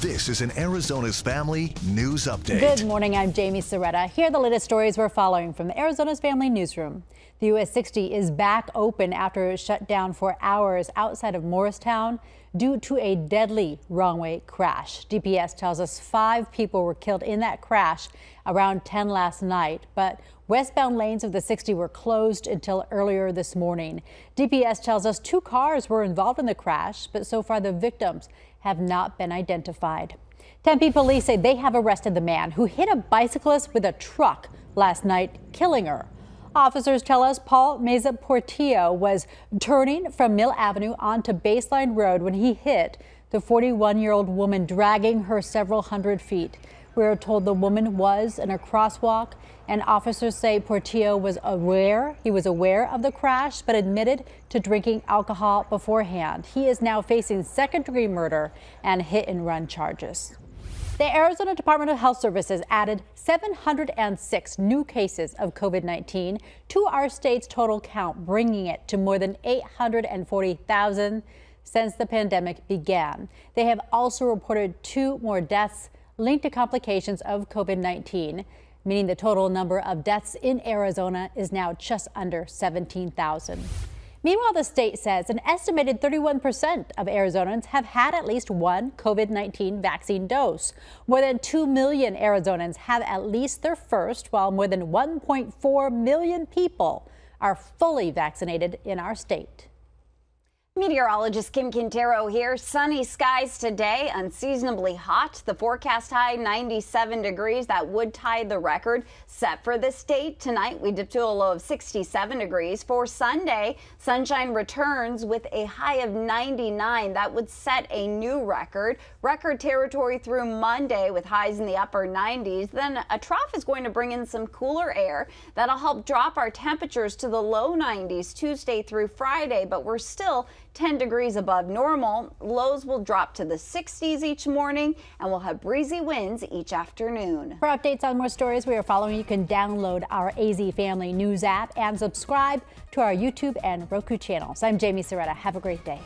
This is an Arizona's Family News Update. Good morning. I'm Jamie Soretta. Here are the latest stories we're following from the Arizona's Family Newsroom. The US 60 is back open after it was shut down for hours outside of Morristown due to a deadly wrong way crash. DPS tells us five people were killed in that crash around 10 last night, but westbound lanes of the 60 were closed until earlier this morning. DPS tells us two cars were involved in the crash, but so far the victims have not been identified. Tempe police say they have arrested the man who hit a bicyclist with a truck last night, killing her. Officers tell us Raul Meza Portillo was turning from Mill Avenue onto Baseline Road when he hit the 41 year old woman, dragging her several hundred feet. We are told the woman was in a crosswalk, and officers say Portillo was aware. He was aware of the crash, but admitted to drinking alcohol beforehand. He is now facing second degree murder and hit and run charges. The Arizona Department of Health Services added 706 new cases of COVID 19 to our state's total count, bringing it to more than 840,000 since the pandemic began. They have also reported two more deaths linked to complications of COVID 19, meaning the total number of deaths in Arizona is now just under 17,000. Meanwhile, the state says an estimated 31% of Arizonans have had at least one COVID 19 vaccine dose. More than 2 million Arizonans have at least their first, while more than 1.4 million people are fully vaccinated in our state. Meteorologist Kim Quintero here. Sunny skies today, unseasonably hot. The forecast high 97 degrees. That would tie the record set for the state. Tonight we dip to a low of 67 degrees. For Sunday, sunshine returns with a high of 99. That would set a new record. Record territory through Monday with highs in the upper 90s. Then a trough is going to bring in some cooler air. That'll help drop our temperatures to the low 90s Tuesday through Friday, but we're still 10 degrees above normal. Lows will drop to the 60s each morning and we'll have breezy winds each afternoon. For updates on more stories we are following, you can download our AZ Family News app and subscribe to our YouTube and Roku channels. I'm Jamie Soretta. Have a great day.